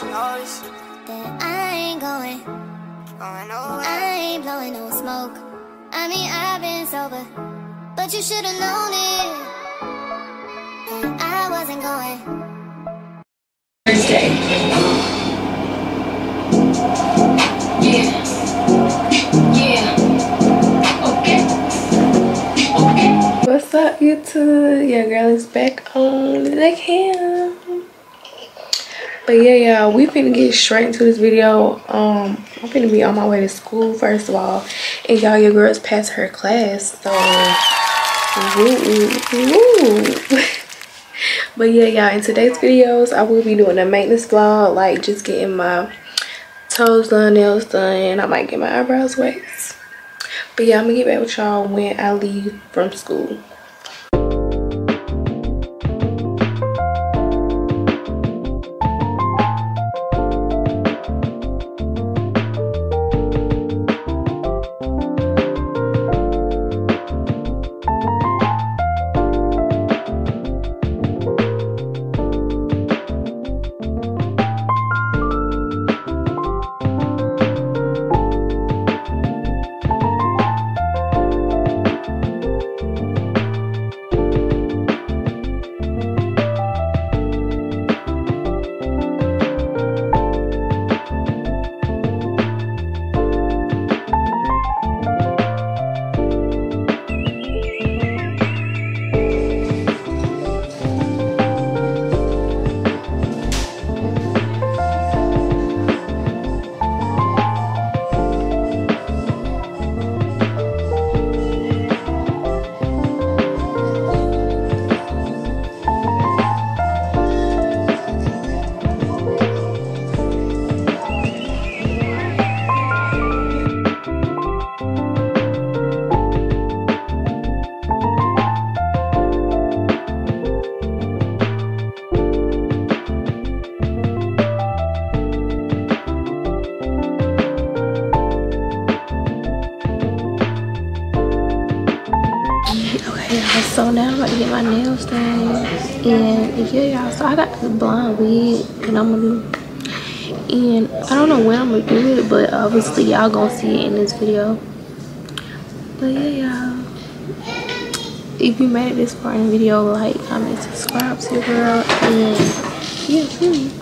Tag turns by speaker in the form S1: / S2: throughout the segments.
S1: she knows.
S2: Then I ain't going.
S1: Going nowhere.
S2: I ain't blowing no smoke. I mean, I've been sober, but you should've known it. And I wasn't going.
S3: Thursday. Yeah. Yeah. Okay. Okay.
S4: What's up, YouTube? Your girl is back on the cam. But yeah, y'all, we finna get straight into this video. Um, I'm finna be on my way to school first of all, and y'all, your girl's passed her class, so woo. but yeah, y'all, in today's videos, I will be doing a maintenance vlog, like just getting my toes done, nails done, I might get my eyebrows waxed. But yeah, I'm gonna get back with y'all when I leave from school. So now I'm about to get my nails done. And yeah, y'all, so I got this blonde wig and I'm gonna do and I don't know when I'm gonna do it, but obviously y'all gonna see it in this video. But yeah, y'all. If you made it this far in the video, like, comment, subscribe to your girl, and yeah, period.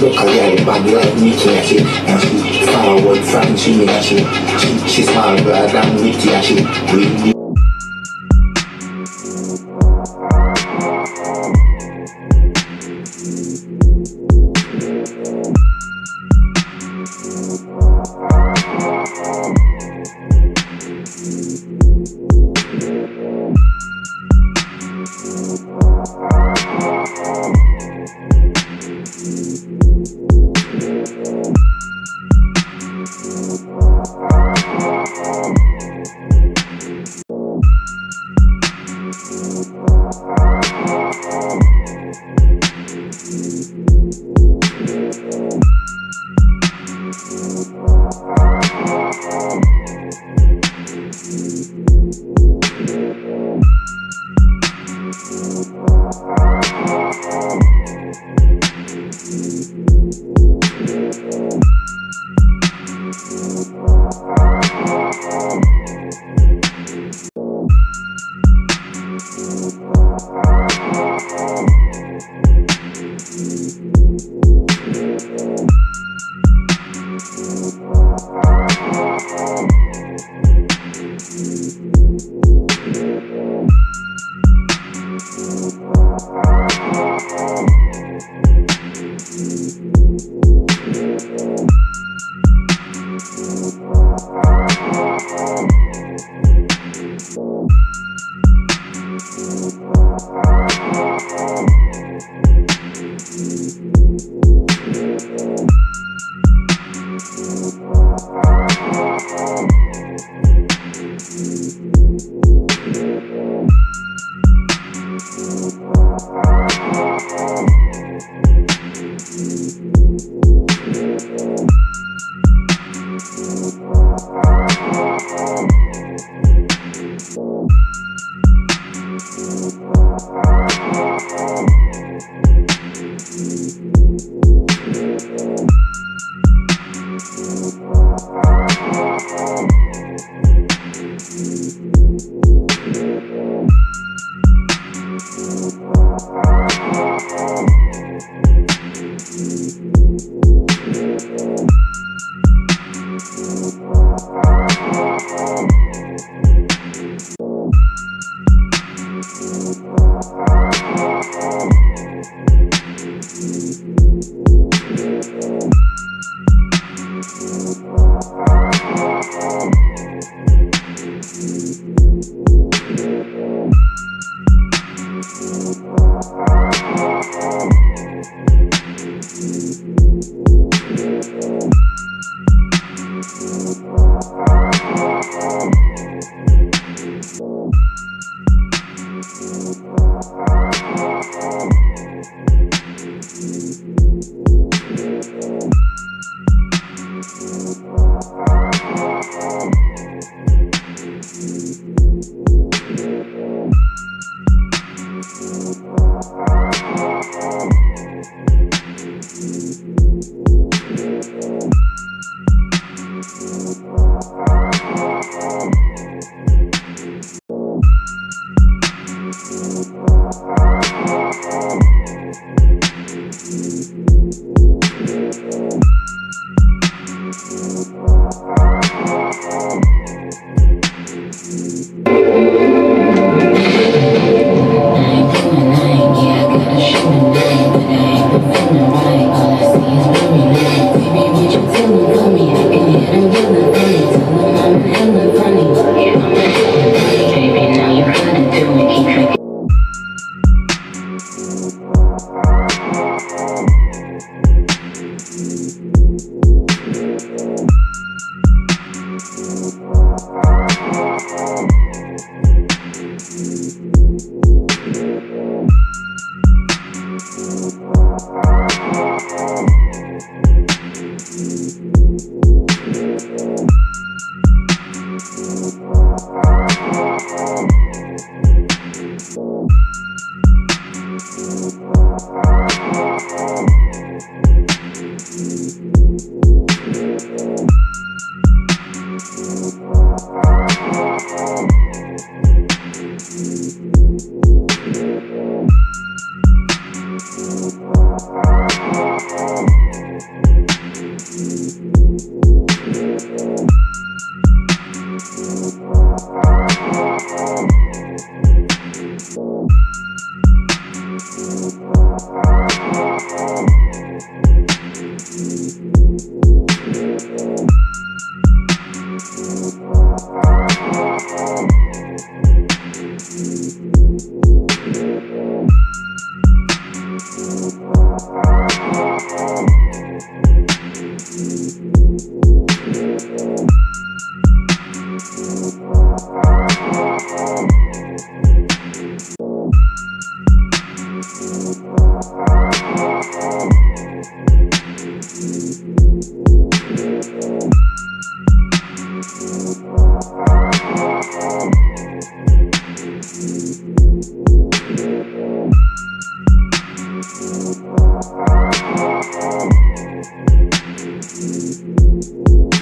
S5: Look a girl body like me catch it And she forward from she me a she She, she small brother than me a she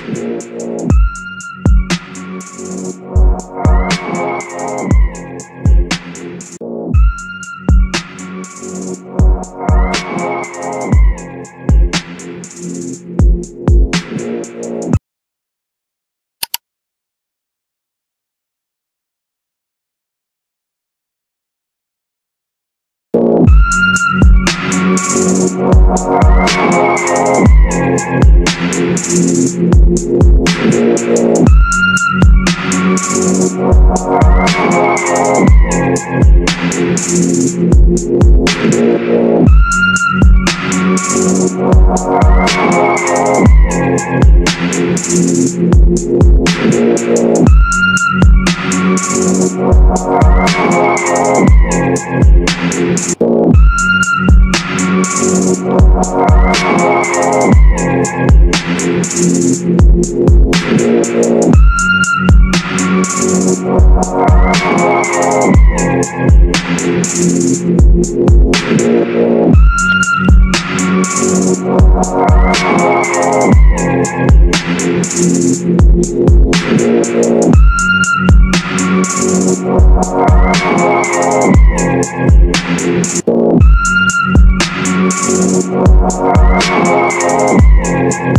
S5: With the you.
S1: Thank I'm sorry.